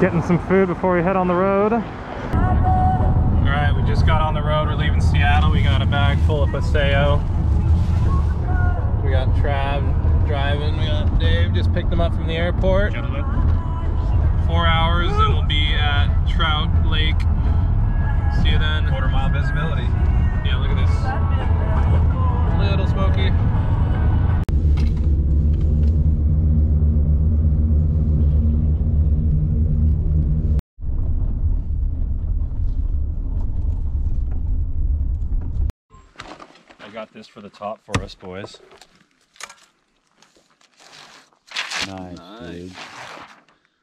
Getting some food before we head on the road. All right, we just got on the road. We're leaving Seattle. We got a bag full of paseo. We got Trav driving. We got Dave just picked them up from the airport. Gentlemen. Four hours and we'll be at Trout Lake. See you then. Quarter mile visibility. Yeah, look at this. Little smoky. This for the top for us, boys. Nice, dude.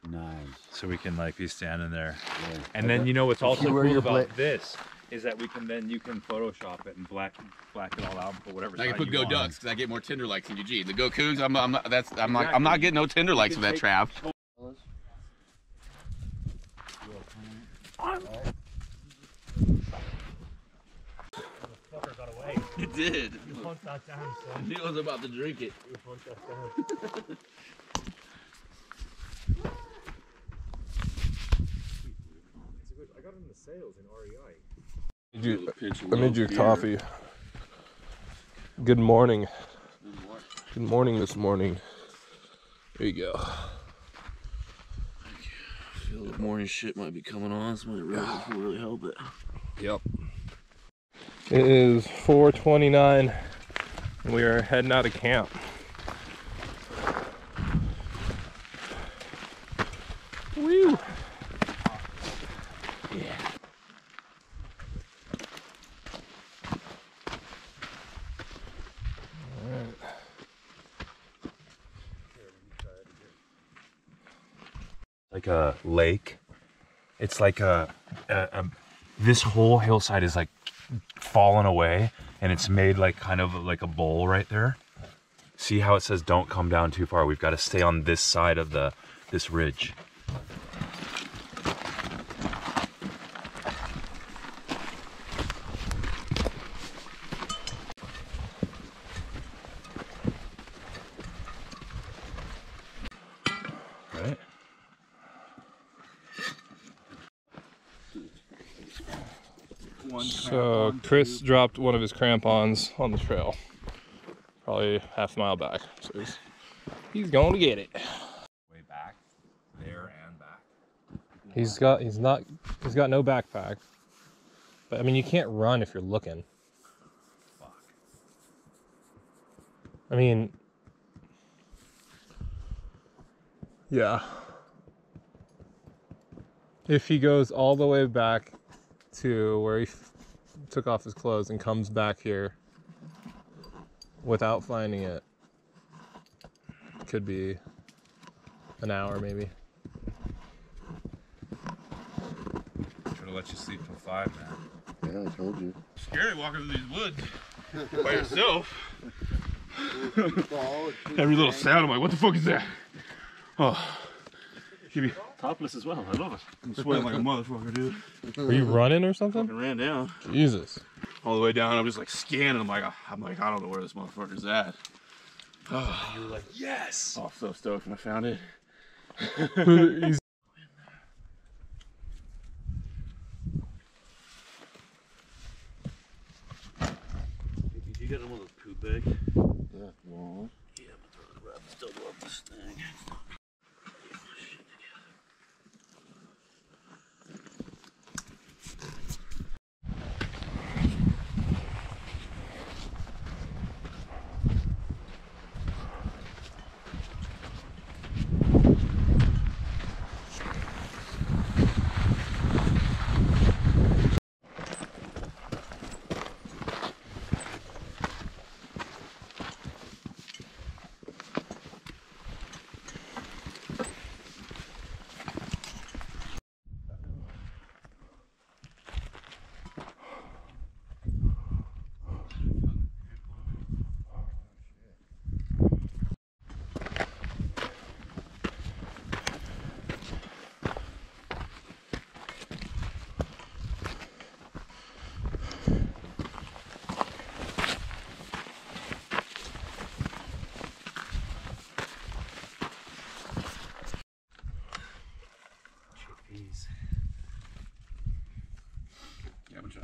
Nice. So we can like be standing there. Yeah. And then you know what's also cool about pla- this is that we can then you can Photoshop it and black black it all out and put whatever. I can side put you Go want. Ducks because I get more Tinder likes than Eugene. The Go Cougs, I'm, I'm not. That's I'm not. I'm not getting no Tinder likes with that Trav. It did. He was about to drink it. Made you- I made you coffee. Good morning. Good morning this morning. There you go. Feel the morning shit might be coming on. So might really, really help it. Yep. It is 4:29. and We are heading out of camp. Woo! like a lake. It's like a, a, a this whole hillside is like fallen away and it's made like kind of like a bowl right there. See how it says don't come down too far. We've got to stay on this side of the this ridge. Right? So Chris dropped one of his crampons on the trail, probably half a mile back. So he's, he's going to get it. Way back, there and back. He's got he's not he's got no backpack. But I mean you can't run if you're looking. Fuck. I mean Yeah. If he goes all the way back to where he took off his clothes and comes back here without finding it could be an hour maybe. Should have let you sleep till five, man. Yeah, I told you. Scary walking through these woods by yourself. Every little sound, I'm like, what the fuck is that? Oh, give me topless as well. I love it. I'm sweating like a motherfucker, dude. Are you running or something? I ran down Jesus. all the way down. I'm just like scanning. I'm like, uh, I'm like, I don't know where this motherfucker's at. Oh, You were like, yes. Oh, so stoked when I found it. He's- You got him on the poop bag? Yeah, well, Yeah, I'm gonna throw the wrap. Still love this thing.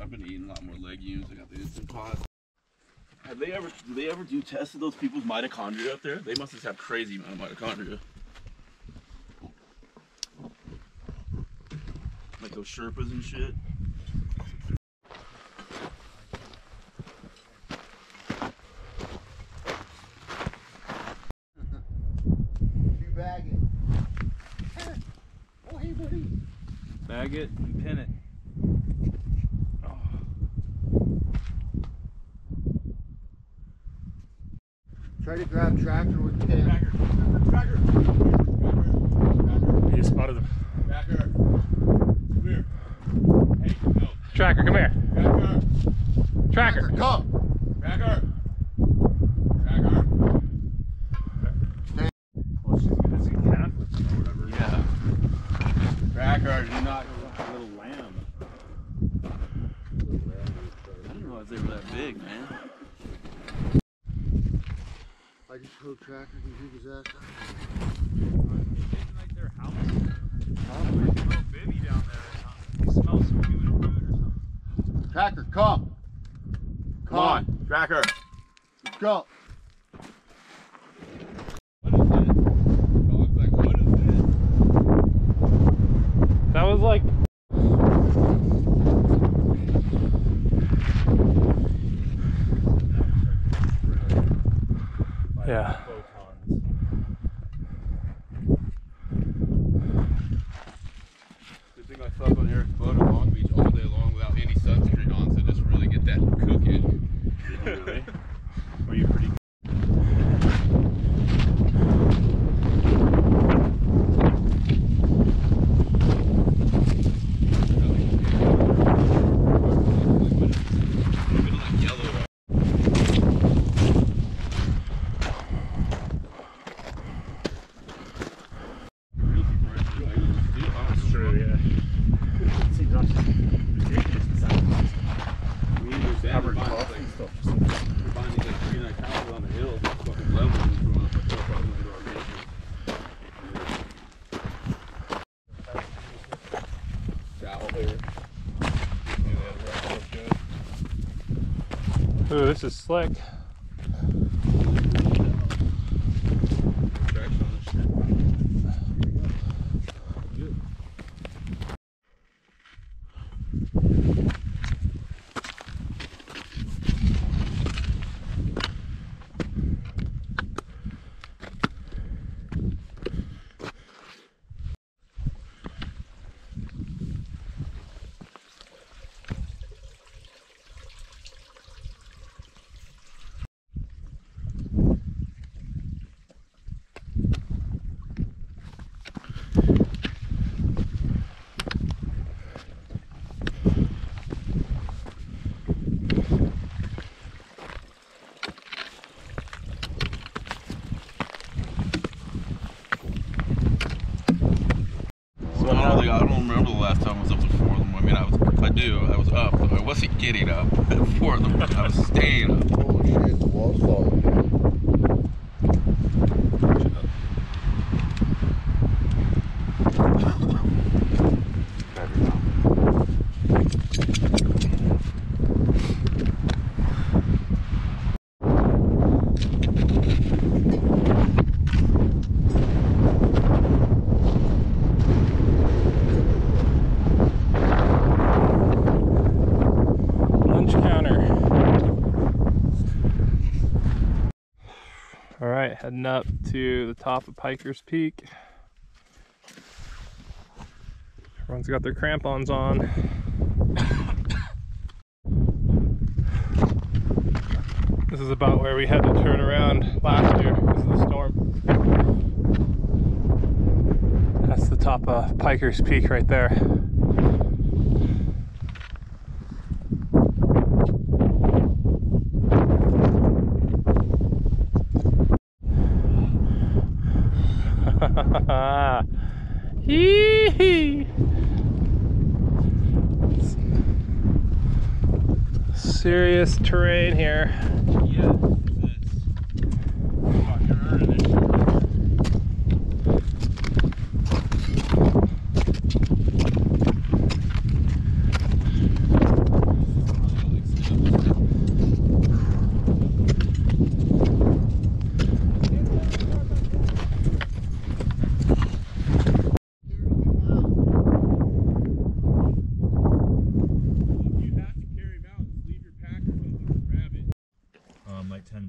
I've been eating a lot more legumes. I got the instant pot. Have they ever? Do they ever do tests of those people's mitochondria up there? They must just have crazy amount of mitochondria. Like those Sherpas and shit. Bag it. Oh, hey, buddy. Bag it and pin it. Grab tractor with pin. Tracker. You spotted them. Tracker. Come here. Hey, no. Tracker, come here. Tracker. Tracker. Come. Tracker. Tracker. Well, she's gonna see cat with them or whatever. Yeah. Tracker. Do not. Little lamb. I didn't realize they were that big, man. Hope Tracker can ass up. like their house. There's a down there or something. He smells some human food or something. Tracker, come. Come on. Tracker. Let's go. What is this? Dog's like, what is this? That was like. Yeah. Good thing I slept on Eric's boat at Long Beach all day long without any sunscreen on, so just really get that cooking. really? Were you pretty? That's true, yeah. Covered coffee stuff. We're buying these like three night houses on the hill, fucking level, and throwing up like stuff out into our basement. Shallow here. Ooh, this is slick. Traction on this shit. I don't, remember the last time I was up to four of them. I mean, I was, I do, I was up, I wasn't getting up at four of them. I was staying up. Holy shit, the wall's falling. Lunch counter. All right, heading up to the top of Piker's Peak. Everyone's got their crampons on. This is about where we had to turn around last year because of the storm. That's the top of Piker's Peak right there. Hee Serious terrain here. Yeah, this. Fucking earning it.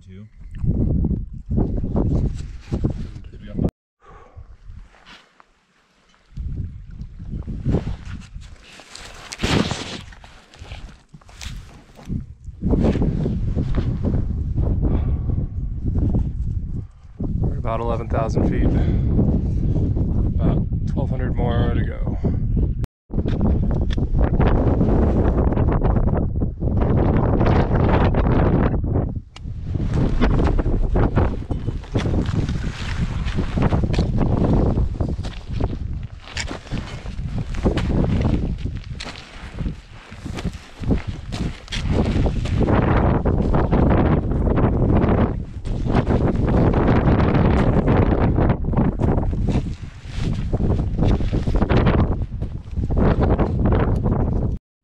do. We're at about 11,000 feet. About 1,200 more to go.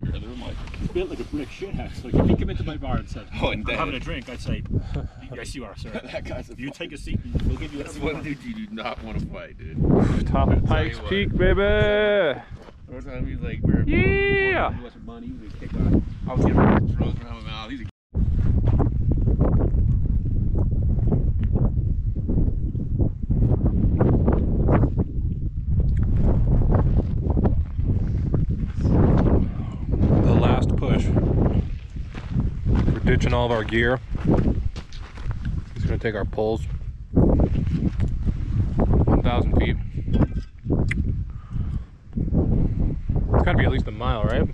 Yeah, they're like it's built like a brick shit house. Like if you come into my bar and said, Oh, and "I'm then- having a drink," I'd say, "Yes, you are, sir." That guy's a You take a seat, and we'll give you That's whatever one dude you do not want to fight, dude. Top of Pikes. Peak, baby! Every time he's like, we're Yeah! He wants some money. Kick. I was getting drunk around my mouth. He's a The last push. We're ditching all of our gear. He's gonna take our poles. 1,000 feet. It's gotta be at least a mile? Right,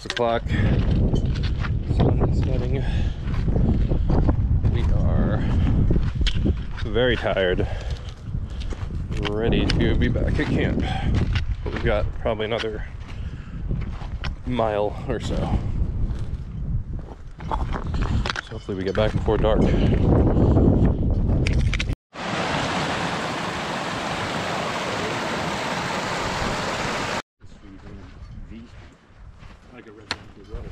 six o'clock. Sun is setting. We are very tired. Ready to be back at camp. But we've got probably another mile or so. So hopefully we get back before dark. Like a Resident Evil brother.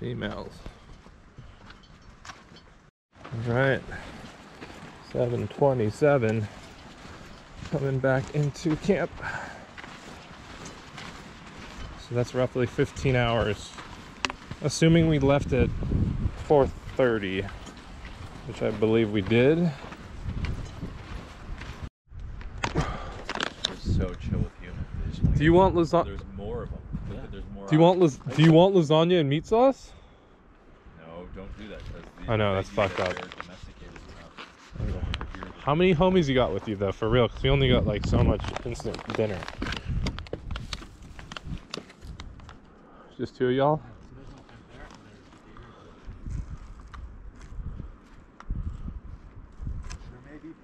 The females. All right. 727. Coming back into camp. So that's roughly 15 hours. Assuming we left at 4:30, which I believe we did. so chill with you. Do you want lasagna? there's more of them. At- there's more Do you want las- Do you want lasagna and meat sauce? No, don't do that. 'cause these I know, that's fucked that up. they're domesticated enough. You're- How many homies you got with you though, for real? Because we only got like so much instant dinner. Just two of y'all? There may be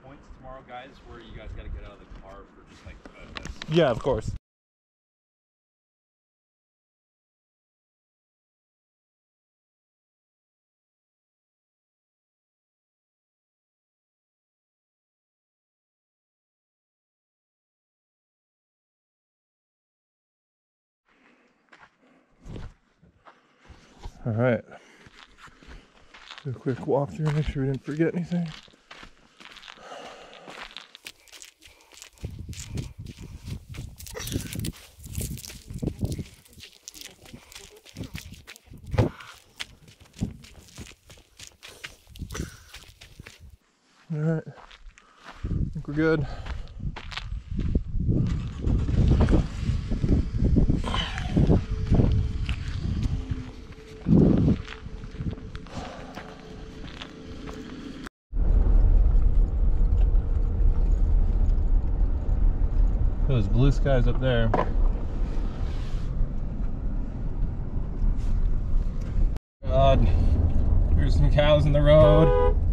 All right. Do a quick walkthrough, make sure we didn't forget anything. All right. Think we're good. Skies up there. God, there's some cows in the road.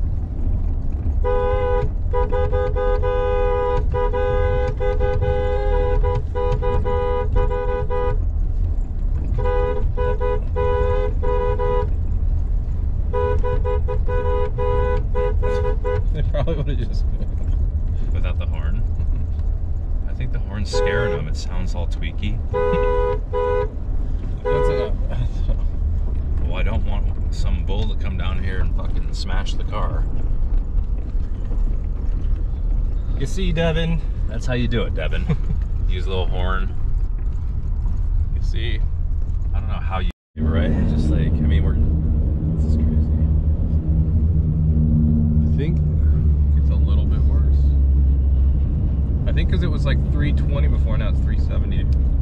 They probably would have just. without the horn. I think the horn's scaring them. It sounds all tweaky. That's enough. Well, I don't want some bull to come down here and fucking smash the car. You see, Devin, That's how you do it, Devin. Use a little horn. You see, I don't know how you right. Just like I mean we're because it was like 320 before, now it's 370.